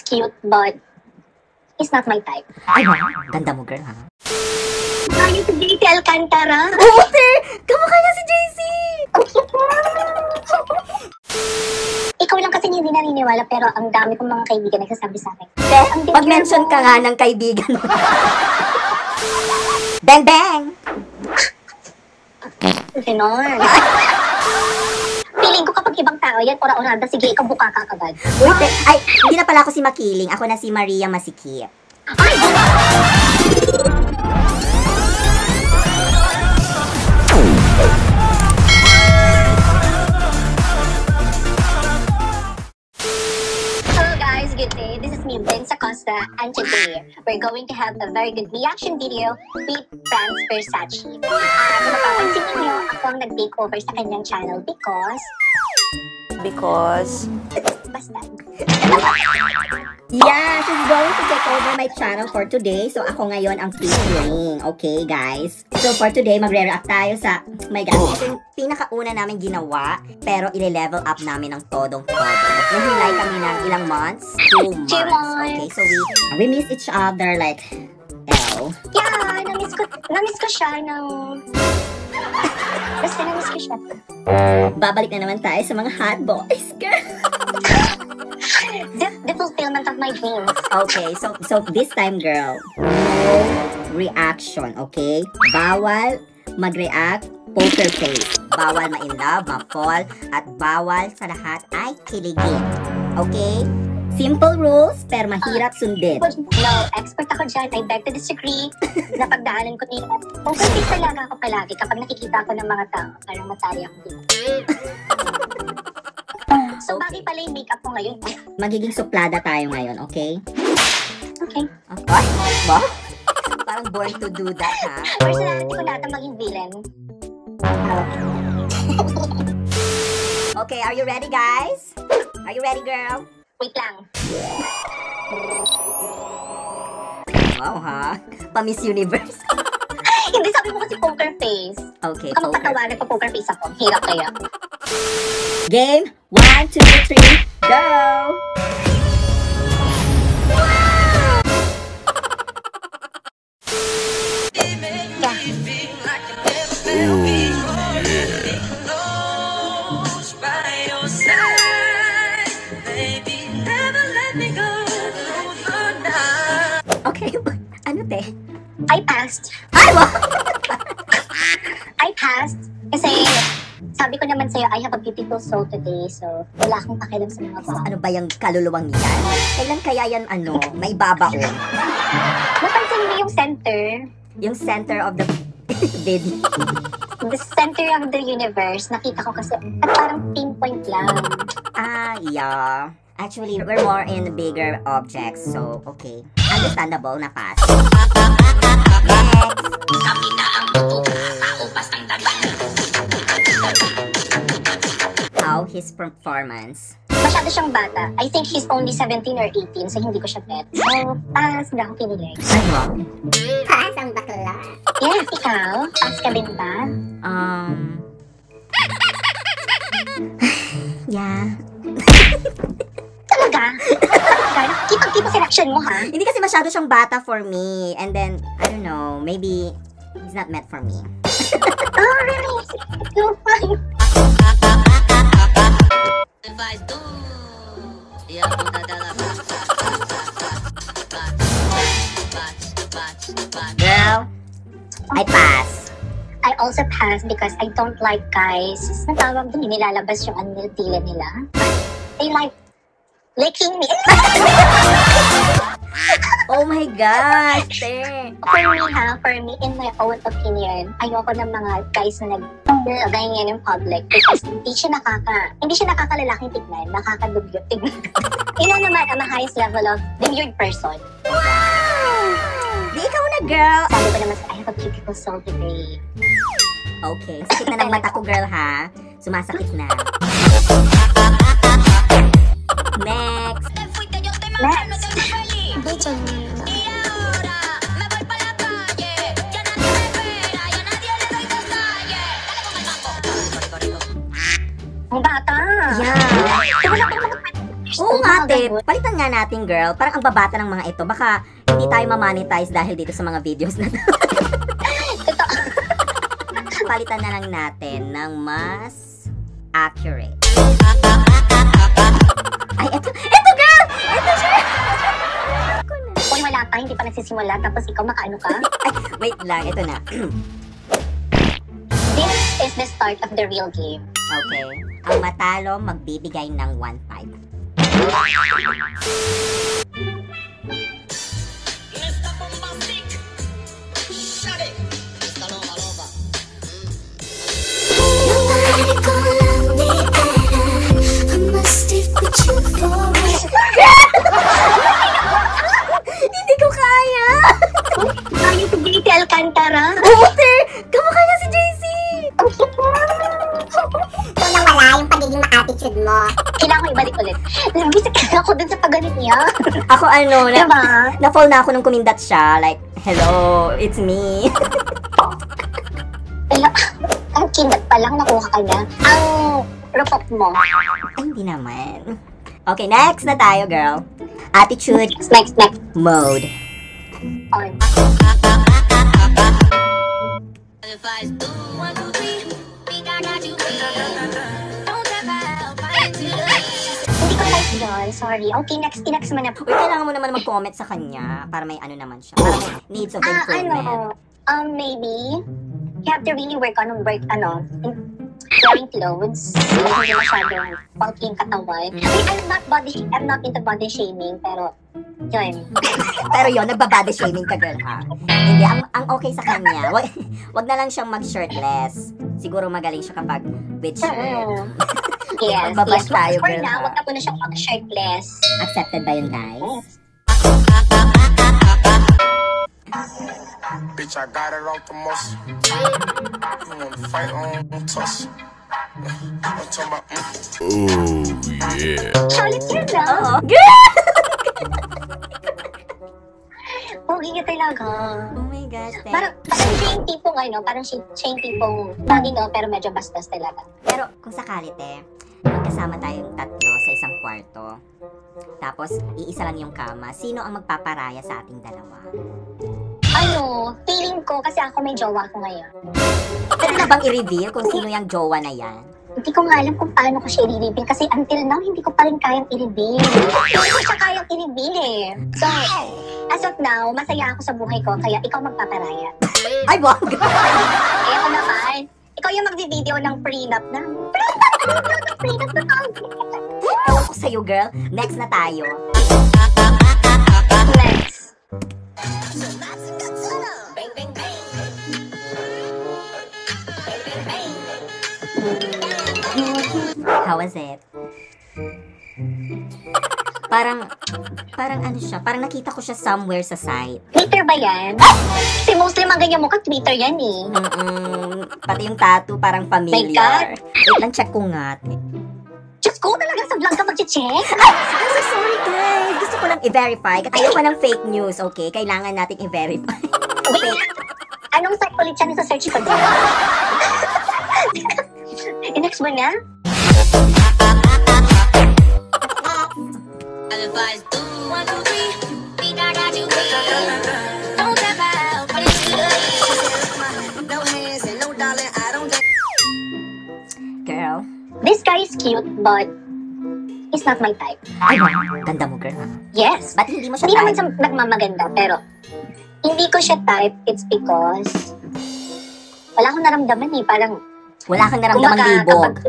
he's cute, but he's not my type. Ay. Ganda mo, girl, ha? Ay, si JC Alcantara. Oo! Kamukha niya si JC! Ikaw lang kasi hindi naniniwala, pero ang dami kong mga kaibigan nagsasabi sa akin. Mo. ka nga ng kaibigan mo. bang, bang! Ganon. Feeling ko kapag ibang tao yan, ora-orada, sige, ikaw buka ka kagad. Uy, te, ay, hindi na pala ako si Makiling. Ako na si Maria Masikip. Ay, and today we're going to have a very good reaction video with Franz Versace. Ah, kung napapansin niyo, ako ang nag-take over sa kanyang channel because, because basta, Yeah, she's going to take over my channel for today. So, ako ngayon ang featuring. Okay, guys? So, for today, magre-react tayo sa... Oh my God, ito yung pinakauna namin ginawa. Pero, ile-level up namin ng todong-todo. Nahilay kami ng ilang months? Two months. Two months. Okay, so we, we miss each other like... L. yeah, namiss ko, namiss ko siya ng... Basta namiss ko siya. Babalik na naman tayo sa mga hot boys, girl. The, the fulfillment of my dreams. Okay, so so this time, girl, no reaction, okay? Bawal mag-react poker face. Bawal ma-in love, ma-fall, at bawal sa lahat ay kiligin. Okay? Simple rules, pero mahirap sundin. No, expert ako dyan. I beg to disagree. Napagdaanan ko nila. Poker face talaga ako palagi kapag nakikita ko ng mga tao. Parang matari ako dito. so, bagay pala yung makeup ko ngayon. Magiging suplada tayo ngayon, okay? Okay. Okay? Ba? Parang born to do that, ha? Personality ko lahat ang maging villain. Okay, are you ready, guys? Are you ready, girl? Wait lang. Wow, ha? Pa-Miss Universe. Hindi sabi mo kasi poker face. Okay, Baka poker. magpatawanan pa poker face ako. Hirap kaya. Game, one, two, three, go! Beautiful soul today. So, wala akong pakialam sa mga tao. ano ba yung kaluluwang yan? Kailan kaya yan, ano, may babaon? Napansin mo yung center? Yung center of the video. The center of the universe. Nakita ko kasi, at parang pinpoint lang. Ah, yeah. Actually, we're more in bigger objects, so, okay. Understandable na pass. Next! How his performance? Masyado siyang bata. I think he's only 17 or 18, so hindi ko siya bet. So, pass na ako kinilig. Ano? Pass ang bakla. Yes, ikaw? Pass ka din ba? Um... yeah. Talaga? Talaga? Kitang-kita sa reaction mo, ha? Hindi kasi masyado siyang bata for me. And then, I don't know, maybe he's not meant for me. Oh, really? So fine. Girl, I pass. I also pass because I don't like guys. Ang tawag dun, nilalabas yung ano nila, nila. They like licking me. Oh my gosh, te. for me ha, for me, in my own opinion, ayoko ng mga guys na nag ganyan in public because hindi siya nakaka, hindi siya nakakalalaking tignan, nakakadugyot tignan. Ina naman ang highest level of demurred person. Di ikaw na, girl. Sabi ko naman, I have a beautiful soul today. Okay, sakit na ng mata ko, girl, ha? Sumasakit na. Next. Next. Ang bata. Yeah. Oo nga, ganun. palitan nga natin, girl. Parang ang babata ng mga ito. Baka hindi tayo mamonetize dahil dito sa mga videos na to. Palitan na lang natin ng mas accurate. Ay, eto, Pa, hindi pa nagsisimula, tapos ikaw makaano ka. Ay, wait lang, eto na. This is the start of the real game. Okay. Ang matalo magbibigay ng 1.5. Nobody kaya! Ayaw ko JC Alcantara. Ate! Kamukha niya si JC! Ito na wala yung pagiging ma-attitude mo. Kailangan ko ibalik ulit. Nabisik ako dun sa pagganit niya. Ako ano, na, Diba? na-fall na ako nung kumindat siya. Like, hello, it's me. Kaya, ang kindat pa lang nakuha ka na. Ang rupok mo. Ay, hindi naman. Okay, next na tayo, girl. Attitude next, next. mode. On. Yun. Sorry. Okay, next. Next mo na. Uy, kailangan mo naman mag-comment sa kanya para may ano naman siya. Para needs of Ah, improvement. ano, um, maybe, you have to really work on work, ano, in wearing clothes. Hindi masyadong bulky yung katawan. I mean, I'm not body, I'm not into body shaming, pero, yun. Pero yon nagbabody shaming ka, girl, ha? Hindi, ang, ang okay sa kanya, wag, wag na lang siyang mag-shirtless. Siguro magaling siya kapag with shirt. Mm. Yes, Magbabash yes. tayo, For girl, now, ha? wag na muna siyang mag-shirtless. Accepted ba yun, guys? Bitch, I got it off the muscle. You wanna fight on toss? I'm talking about, mm. Charlotte yun na. Oo. Girl! Pogi niya talaga. Oh my gosh, thank Parang, parang siya yung tipong, ano, parang siya, siya yung tipong, bagay no, pero medyo bastos talaga. Pero kung sakali, te, magkasama tayong tatlo sa isang kwarto. Tapos, iisa lang yung kama. Sino ang magpaparaya sa ating dalawa? Ano, feeling ko, kasi ako may jowa ko ngayon. Pwede na bang i-reveal kung sino yung jowa na yan? Hindi ko nga alam kung paano ko siya i-reveal kasi until now, hindi ko pa rin kayang i-reveal. Hindi ko siya kayang i-reveal eh. So, as of now, masaya ako sa buhay ko, kaya ikaw magpaparaya. Ay, wag! Eh ako naman, ikaw yung magvi-video ng prenup na, prenup, prenup, prenup na Ewan ko sa'yo, girl. Next na tayo. Next. How was it? Parang, parang ano siya, parang nakita ko siya somewhere sa site. Twitter ba yan? Kasi mostly mga ganyan mukha, Twitter yan eh. Mm-mm, pati yung tattoo parang familiar. God. Wait lang, check ko nga. Diyos ko, talaga sa vlog ka mag-check? I'm so sorry, guys. Gusto ko lang i-verify. Kasi ayoko ng fake news, okay? Kailangan nating i-verify. Wait, anong site ulit siya sa search ko? I-next mo na? Girl. This guy is cute, but he's not my type. Ay, ganda mo, girl. Yes. Ba't hindi mo siya Hindi naman sa nagmamaganda, pero hindi ko siya type, it's because wala akong naramdaman eh. Parang, Wala kang naramdamang libog.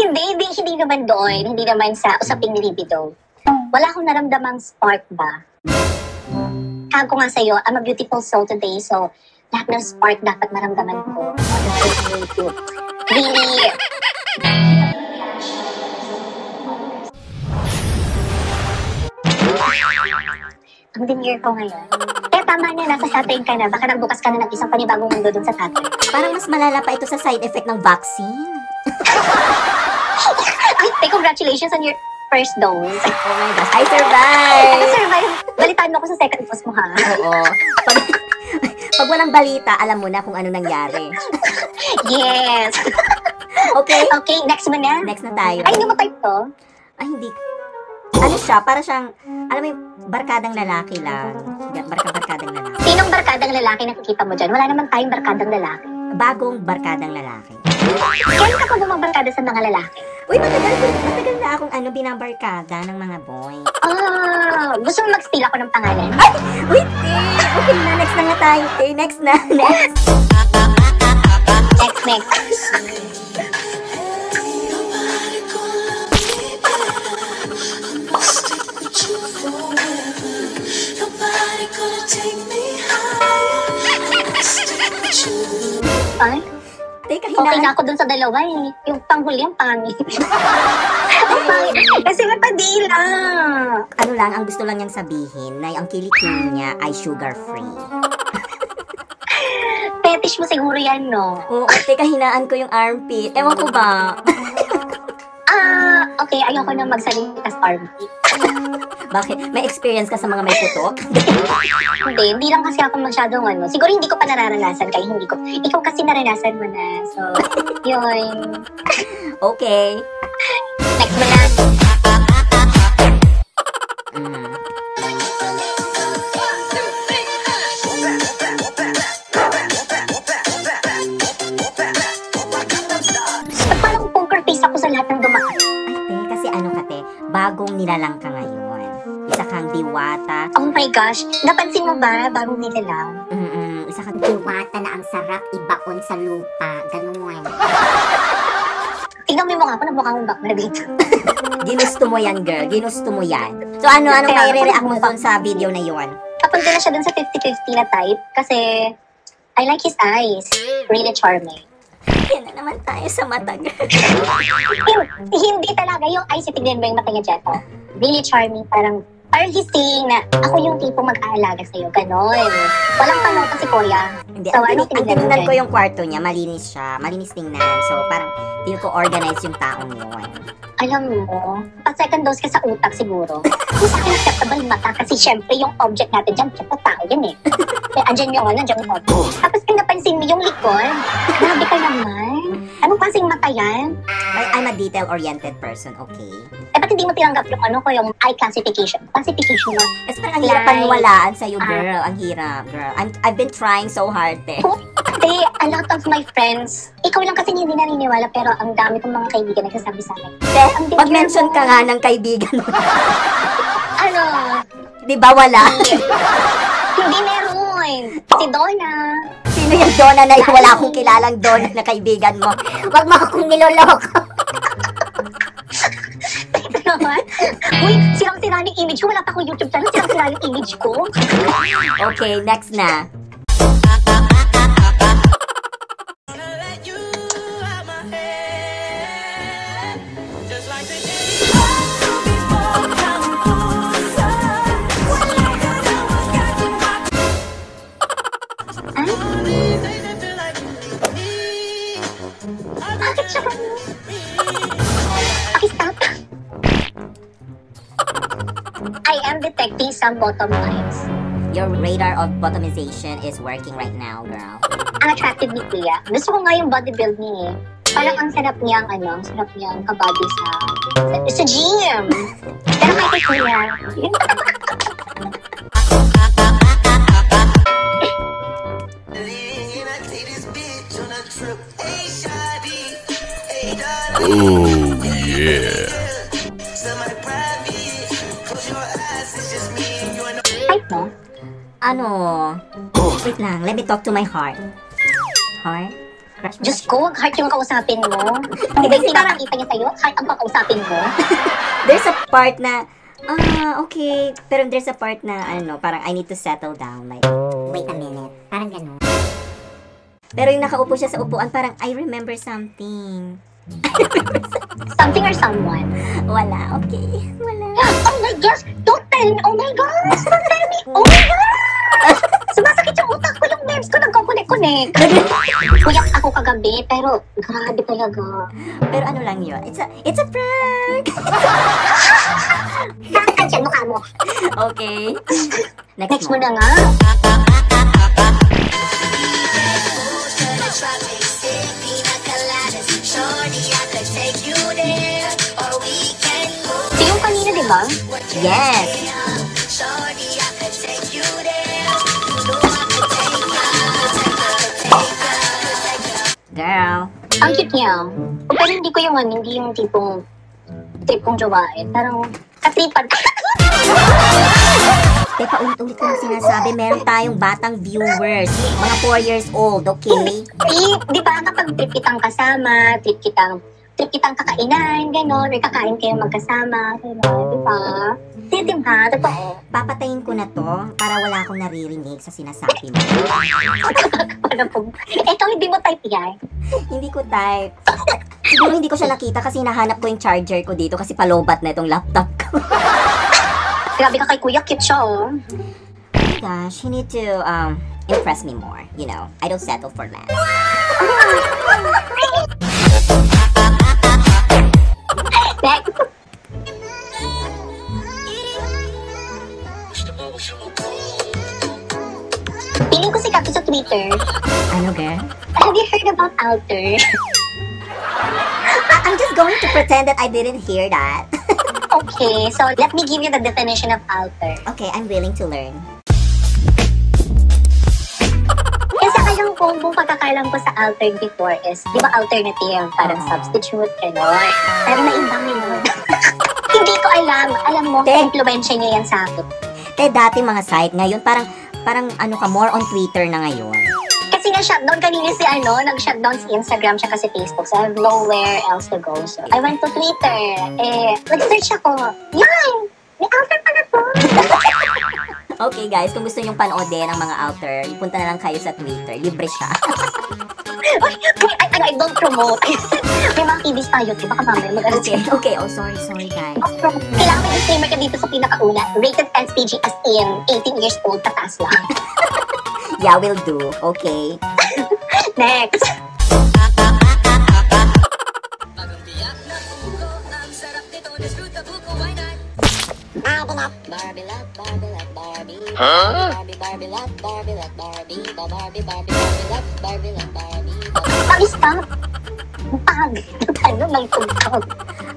hindi, hindi, hindi naman doon. Hindi naman sa usaping libido. Wala akong naramdamang spark ba. Kaya ko nga sa'yo, I'm a beautiful soul today, so lahat ng spark dapat maramdaman ko. Really ang demure ko ngayon. Tama na, nasa Saturn ka na. Baka nagbukas ka na ng isang panibagong mundo dun sa Saturn. Parang mas malala pa ito sa side effect ng vaccine. Ay, hey, congratulations on your first dose. Oh my gosh, I survived! Survive. Balitaan mo ko sa second dose mo, ha? Oo. Pag, pag walang balita, alam mo na kung ano nangyari. Yes. Okay, Okay, next mo na. next na tayo. Ay, type to. Ay, hindi. Ano siya? Para siyang, alam mo yung barkadang lalaki lang. Sinong barkadang lalaki nakikita mo dyan? Wala naman tayong barkadang lalaki. Bagong barkadang lalaki. Kailan ka pa bumabarkada sa mga lalaki? Uy, matagal, matagal na akong ano, binabarkada ng mga boy. Ah, gusto mo mag-steal ako ng pangalan? Wait, eh. Okay na, next na nga tayo. Eh, next na, next. Next, next. Ay, Teka, okay na hinaan. ako dun sa dalawa eh. Yung panghuli, ang pangit. ang pangit. Kasi may padila. Ano lang, ang gusto lang niyang sabihin na ang kilikili niya ay sugar-free. Fetish mo siguro yan, no? Oo, teka, hinaan ko yung armpit. Ewan ko ba? Ah, okay. Ayoko na magsalita sa armpit. Bakit? May experience ka sa mga may putok? Hindi, hindi lang kasi ako masyadong ano. Siguro hindi ko pa nararanasan kaya hindi ko. Ikaw kasi naranasan mo na. So, yun. Okay. Next mo na. Mm. Ba't parang poker face ako sa lahat ng dumaan? Ay, te, kasi ano ka, te, bagong nilalang ka ngayon. Diwata. Oh my gosh. Napansin mo ba? Bagong nilalang. Mm-mm, isa kang Diwata na ang sarap ibaon sa lupa. Ganun. Tingnan mo yung mukha ko. Nabukha mong bakla dito. Ginusto mo yan, girl. Ginusto mo yan. So, ano, anong may re-react mo dun sa video na yon? Papunta na siya dun sa 50-50 na type kasi I like his eyes. Really charming. Yan na naman tayo sa mata, girl. Hin- hindi talaga yung eyes. Tignan mo yung mata niya dyan. Oh. Really charming. Parang parang he's saying na ako yung tipo mag-aalaga sa'yo. Ganon. Walang tanong kasi kuya. Hindi, So, ang, ano ang tinignan ko yung kwarto niya, malinis siya. Malinis tingnan. So, parang, feel ko organized yung taong yun. Alam mo, pa second dose ka sa utak siguro. Kung sa akin acceptable yung mata kasi syempre yung object natin dyan, syempre tao yan eh. Eh, andyan yung ano, andyan yung object. Tapos kung napansin mo yung likod, grabe ka naman. Anong klaseng mata yan? I- I'm a detail-oriented person, okay? Eh, ba't hindi mo tinanggap yung ano ko, yung eye classification? Classification mo. Kasi parang ang hirap Like, paniwalaan sa'yo, girl. Ang hirap, girl. I'm, I've been trying so hard, eh. Kasi a lot of my friends, ikaw lang kasi hindi naniniwala, pero ang dami kong mga kaibigan nagsasabi sa akin. Pag-mention ka nga ng kaibigan mo. Ano? Di ba wala? hindi meron. Si Donna. Sino yung Donna na yun? Wala akong kilalang Donna na kaibigan mo. Huwag mo akong niloloko. naman. Uy, sirang-sira yung image ko. Wala pa akong YouTube channel. Sirang-sira yung image ko. Okay, next na. Some bottom lines. Your radar of bottomization is working right now, girl. Ang attractive ni Kuya. Gusto ko nga yung bodybuild niya eh. Parang ang sarap niyang ano, ang sarap niyang kabady sa, sa, sa gym. Pero kahit kay Kuya, type Ano? Wait lang, let me talk to my heart. Heart? Crush Diyos ko, heart yung kausapin mo. Di ba yung pinapakita niya sa'yo? Heart ang kakausapin mo. There's a part na, ah, okay. Pero there's a part na, ano, parang I need to settle down. Like, Wait a minute. Parang ganun. pero yung nakaupo siya sa upuan, parang I remember something. Something or someone. Wala, okay. Wala. Oh my gosh! Don't tell me! Oh my gosh! Don't tell me! Oh my gosh! Sumasakit yung utak ko, yung nerves ko nagkukunik-kunik. Kuyak ako kagabi, pero grabe talaga. Pero ano lang yun? It's a, it's a prank! Nakakad yan mukha mo. Okay. Next, Next mo na nga. Shorty, I could take you there, or we can move. Yes! Girl, Ang cute niya. Pero hindi ko yung ano, hindi yung tipong trip kong jowain. Parang katripan. Te, paulit-ulit ko na sinasabi, meron tayong batang viewers. Mga 4 years old, okay? di, di ba kapag trip kitang kasama, trip kitang trip kitang kakainan, gano'n, or kakain kayo magkasama, gano'n, di ba? Di, di ba? Totoo. Papatayin ko na to para wala akong naririnig sa sinasabi mo. Ano po? Ikaw, hindi mo type yan. hindi ko type. Siguro hindi ko siya nakita kasi hinahanap ko yung charger ko dito kasi palobat na itong laptop ko. Grabe ka kay kuya, cute siya, oh. Gosh, you need to um impress me more. You know, I don't settle for less. Next. Piling ko si Kato sa Twitter. Ano, girl? Have you heard about Alter? I'm just going to pretend that I didn't hear that. okay, so let me give you the definition of Alter. okay, I'm willing to learn. Kasi kayang kung buong pagkakalam ko sa Alter before is, di ba alternative, parang Oo. substitute, gano'n. Pero naibang yun. Hindi ko alam. Alam mo, influensya niya yan sa akin. Eh, dati mga site, ngayon parang, parang ano ka, more on Twitter na ngayon. Kasi nga shutdown kanina si ano, nag-shutdown si Instagram siya kasi Facebook. So I have nowhere else to go. So I went to Twitter. Eh, nag-search ako. Yan! May Alter pala to. Okay guys, kung gusto nyong panoodin ang mga outer, punta na lang kayo sa Twitter. Libre siya. Ay, ano, I don't promote. May mga kiddies tayo. Di ba ka mamaya mag okay, okay. Oh, sorry, sorry guys. Kailangan may disclaimer ka dito sa pinakauna. Rated SPG as in 18 years old, pataas lang. Yeah, will do. Okay. Next. Barbie, stop. Pag. Ano, may tugtog.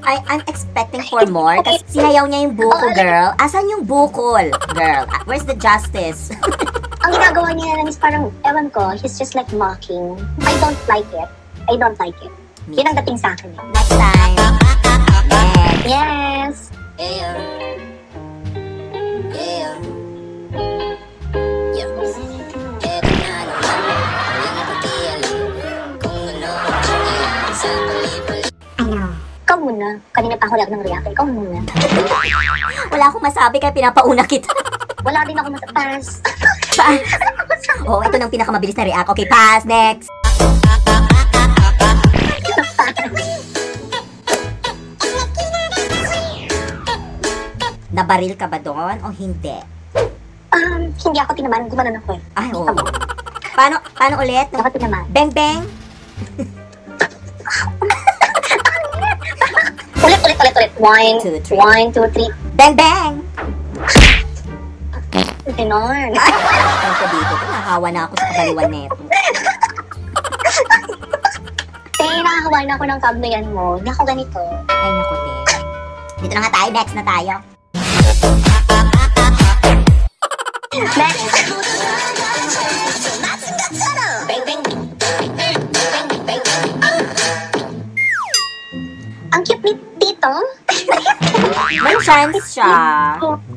I, I'm expecting for more kasi sinayaw niya yung buko, girl. Asan yung bukol, girl? Ah, Where's the justice? Ang ginagawa niya lang is parang, ewan ko, he's just like mocking. I don't like it. I don't like it. Yun ang dating sa akin. Next time. Next. Yes. Ano? Ikaw muna. Kanina pa ako ng react. Ikaw muna. Wala akong masabi kaya pinapauna kita. Wala din ako matapas. Pass. Oh, ito nang pinakamabilis na react. Okay, pass. Next. Nabaril ka ba doon o hindi? Um, hindi ako tinaman. Gumanon ako eh. Ay, oo. Paano, paano ulit? Hindi ako tinaman. Bang, bang. Ulit, ulit, ulit, ulit. One, Two, three. one, two, three. Bang, bang. Ganon. Ano ko dito? Nahawa na ako sa kabaliwan neto. Kaya nakakawa na ako ng kablayan mo. Hindi ako ganito. Ay, naku, te. Dito na nga tayo. Next na tayo. Ang cute ni Tito. May chance siya.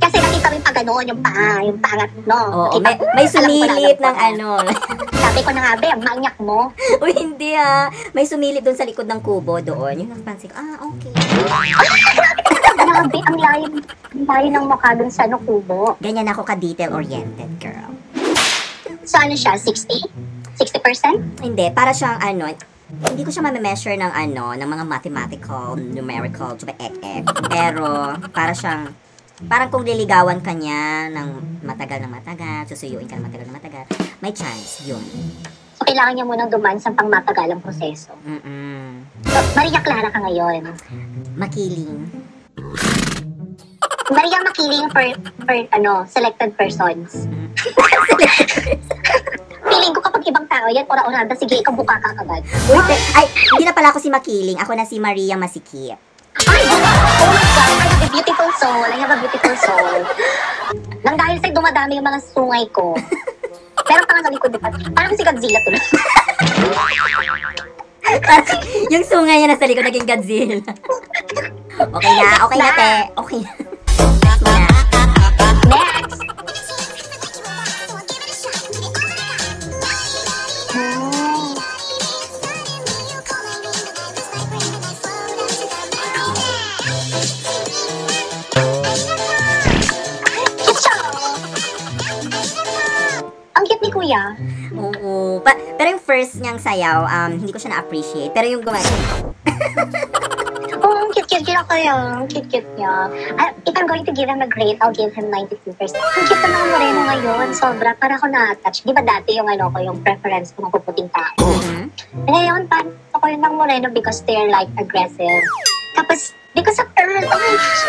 Kasi nakita mo yung pag gano'n, yung paa, yung pangat, no? Oo, Nakita may, ko. may ko ng ano. Sabi ko na nga, be, ang manyak mo. Uy, hindi ah. May sumilip doon sa likod ng kubo doon. Yung napansin ko, ah, okay. Grabe, ang layo, layo ng mukha dun sa ano, kubo. Ganyan ako ka-detail-oriented, girl. So ano siya, 60? 60%? Hindi, para siyang ano, hindi ko siya ma-measure ng ano, ng mga mathematical, numerical, tsaka ek-ek. Pero, para siyang, parang kung liligawan ka niya ng matagal na matagal, susuyuin ka ng matagal na matagal, may chance, yun. So kailangan niya munang duman sa pangmatagalang proseso. Mm-mm. So, Maria Clara ka ngayon. Makiling. Maria makiling for, for ano, selected persons. Feeling ko kapag ibang tao yan, ora-orada, sige, ikaw buka ka agad. Uy, te- ay, hindi na pala ako si Makiling. Ako na si Maria Masikip. Ay, oh my I have a beautiful soul. I have a beautiful soul. Nang dahil sa'yo dumadami yung mga sungay ko. Meron pa nga sa likod, di ba? Parang si Godzilla tuloy. yung sungay niya nasa likod naging Godzilla. okay na, okay na, te. Okay na. Next Kuya. Oo. Pa- pero yung first niyang sayaw, um, hindi ko siya na-appreciate. Pero yung gumagawa, Oo, ang cute-cute niya kaya. Ang cute-cute niya. Ah, if I'm going to give him a grade, I'll give him 92%. Ang cute na mga moreno ngayon. Sobra. Para ako na-attach. Di ba dati yung ano ko, yung preference ko ng puputing tao. Mhm. Ngayon, parang ako yun ng moreno because they're like aggressive. Tapos, of Earl, oh my gosh.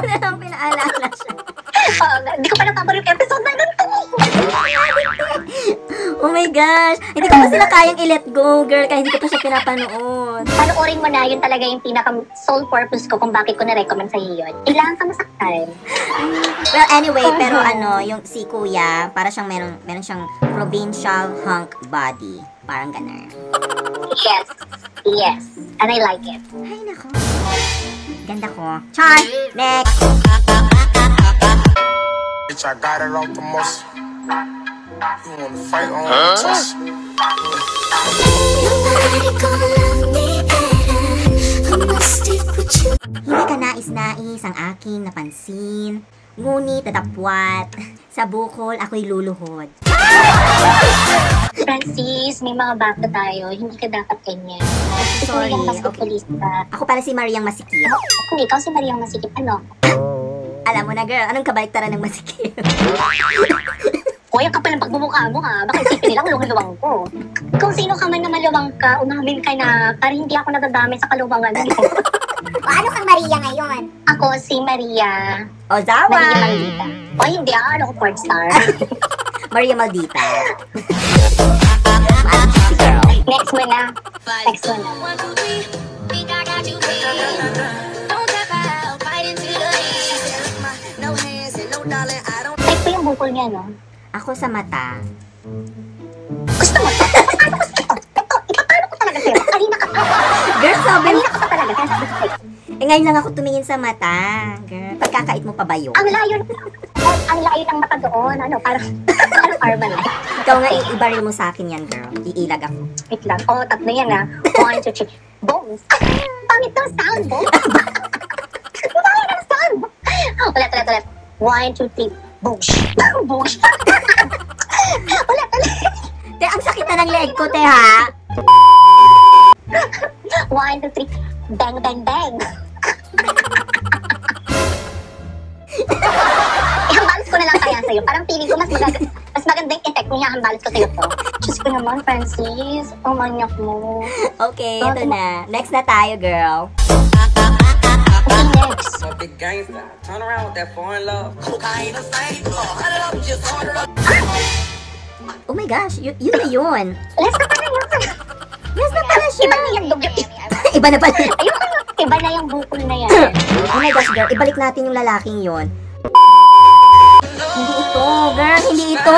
ano lang pinaalala siya. Ah, Hindi ko pa napaparoon yung episode na ganito. Oh my gosh. Hindi ko pa sila kayang i-let go, girl. Kaya hindi ko pa siya pinapanood. Panoorin mo na, yun talaga yung pinaka sole purpose ko kung bakit ko na-recommend sa iyo yun. Kailangan ka masaktan. Well, anyway, pero ano, yung si Kuya, para siyang meron, meron siyang provincial hunk body. Parang ganun. Yes. Yes. And I like it. Ay, nako. Ganda ko. Char! Next! Bitch, I got it off the muscle. You wanna fight on huh? tuss? Nobody gonna love me better. I must stick with you. Hindi ka nais-nais ang aking napansin. Ngunit tatapwat. Sa bukol, ako'y luluhod. Francis, may mga bato tayo. Hindi ka dapat ganyan. Sorry, okay. Ako pala si Mariang Masikip. Kung ikaw si Mariang Masikip, ano? Alam mo na, girl, anong kabaliktaran ng masikip? Ang kapal ng pagmumukha mo ha. Baka isipin nilang luwang ko. Kung sino ka man na maluwang ka, umamin ka na para hindi ako nadadami sa kaluwangan mo. O ano kang Maria ngayon? ako si Maria. Ozawa! Maria Maldita. O hindi ah, ano ko porn star. Maria Maldita. Next mo na. Next mo na. Type ko yung bukol niya, no? Ako sa mata. Gusto mo to? Paano gusto to? Ito, ipapano ko talaga sa'yo. Kanina ka pa. Girl, sabi Kanina ka pa talaga. Eh, ngayon lang ako tumingin sa mata. Girl, pagkakait mo pa ba yun? Ang layo, oh, ang layo ng mata doon. Ano, parang, parang life. Ikaw nga, ibaril mo sa akin yan, girl. Iilag ako. Wait lang. Oh, tatlo yan ah. One, two, three. Bones. Pangit ng sound, bones. Pangit ng sound. Ulit, ulit, ulit. One, two, three. Boosh. Boosh. ulit, ulit. Te, ang sakit na ng leg ko, te, ha? One, two, three. Bang, bang, bang. Ihambalos ko na lang kaya sa'yo. Parang feeling ko mas maganda, mas maganda yung effect kung ihambalos ko sa'yo to. Diyos ko naman, Francis. Ang manyak mo. Okay, ito na. Next na tayo, girl. Okay, next. I'm a big gangster. Turn around with that foreign love. Cocaine or saint. Oh, hundred up, just hundred up. Oh my gosh, y- yun na yun. Na yun. Yes na pala siya. Iba na yung dugyo. Iba na pala. Iba na yung bukol na yan. Oh my gosh, girl. Ibalik natin yung lalaking yun. Hindi ito, girl. Hindi ito.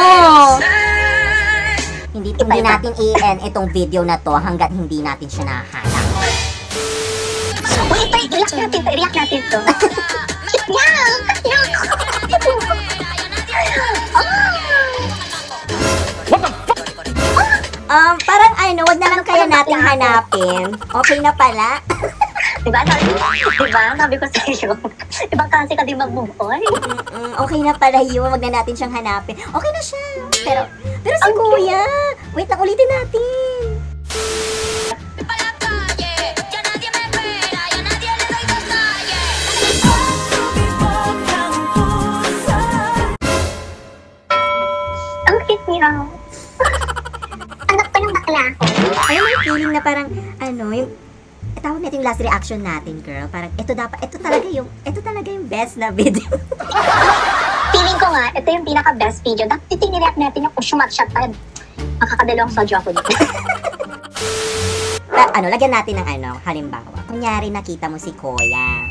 Hindi, hindi natin i-end itong video na to hanggat hindi natin siya nahanap. Wait, wait. Iyak natin to. Iyak natin to. Um, parang ano, wag na lang kaya natin hanapin. Okay na pala. Diba? Sabi, diba? Sabi ko sa'yo. Ibang kasi ka di mag-move on. Mm, okay na pala yun. Wag na natin siyang hanapin. Okay na siya. Pero, pero si kuya. Wait lang, ulitin natin. Natin yung last reaction natin, girl. Parang, ito dapat, ito talaga yung, ito talaga yung best na video. Feeling ko nga, ito yung pinaka-best video. Dapat titinirap natin yung Ushumat Shatad. Makakadalawang sojo ako dito. Ta- ano, lagyan natin ng ano, halimbawa. Kunyari, nakita mo si Koya.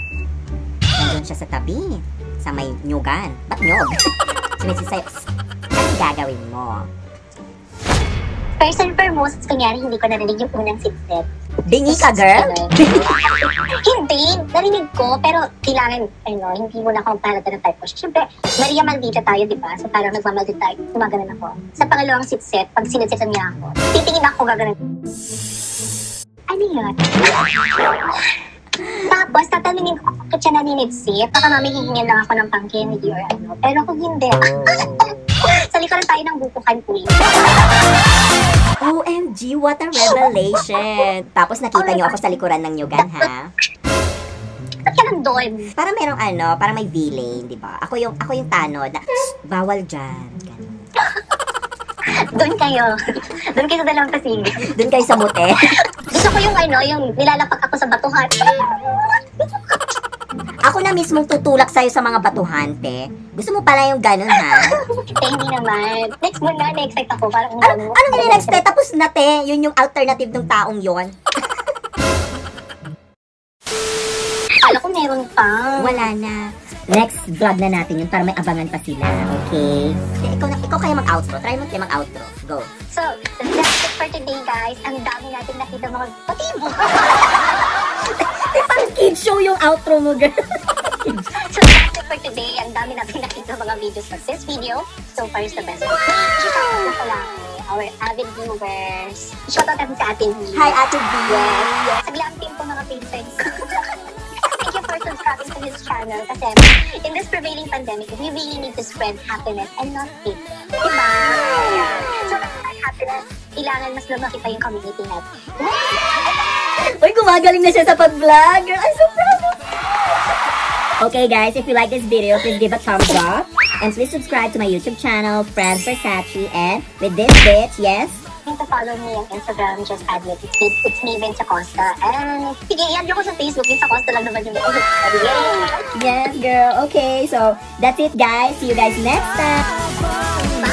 Nandun siya sa tabi. Sa may nyugan. Ba't nyog? Sumisi sa'yo, "Psst, ano gagawin mo? First and foremost, kunyari hindi ko narinig yung unang sip-sip. Bingi ka, girl? hindi, narinig ko, pero kailangan, ano, hindi mo na palata ng type ko. Siyempre, Maria Maldita tayo, di ba? So parang nagmamaldita tayo, gumaganon ako. Sa pangalawang sit-set, pag sinisitan niya ako, titingin ako, gaganon. Ano yun? Tapos, tatanungin ko kung siya naninipsip. Baka mamihingin lang ako ng pang-candy or ano. Pero kung hindi, sa likuran tayo ng bukukan, queen. OMG, what a revelation! Tapos nakita niyo ako sa likuran ng nyugan, ha? Ba't ka nandun? Para merong ano, para may villain, di ba? Ako yung, ako yung tanod na, "Shh, bawal dyan. Doon kayo. Doon kayo sa dalawang pasig. Doon kayo sa mute. Gusto ko yung ano, yung nilalapak ako sa batuhan. ako na mismong tutulak sa'yo sa mga batuhan, te. Gusto mo pala yung ganun, ha? Eh, hindi naman. Next mo na, na-excite ako. Parang Ano, anong ninext, te? Tapos na, te. Yun yung alternative ng taong yon. Kala ko meron pa. Wala na. Next vlog na natin yun para may abangan pa sila, okay? Ikaw, na, ikaw kaya mag-outro. Try mo kayo mag-outro. Go. So, that's it for today, guys. Ang dami natin nakita mga motibo. Parang kid show yung outro mo, girl. so, that's it for today. Ang dami natin nakita mga videos for this video. So far is the best. Shoutout na pala our avid viewers. Shoutout natin sa ating Hi, Ate B. Yes, yes. Sa glam team po mga pinsags. Thank you for subscribing to his channel kasi in this prevailing pandemic, we really need to spread happiness and not hate. Diba? Yeah. So, for happiness, kailangan mas lumaki pa yung community natin. Uy, gumagaling na siya sa pag-vlog. I'm so proud Okay guys, if you like this video, please give a thumbs up. And please subscribe to my YouTube channel, Friends Versace. And with this bitch, yes? You can follow me on Instagram, just add me. It's, it's me, Vince Acosta. And sige, i-add niyo ko sa Facebook. Vince Acosta lang naman yung! Yes, girl. Okay, so that's it guys. See you guys next time.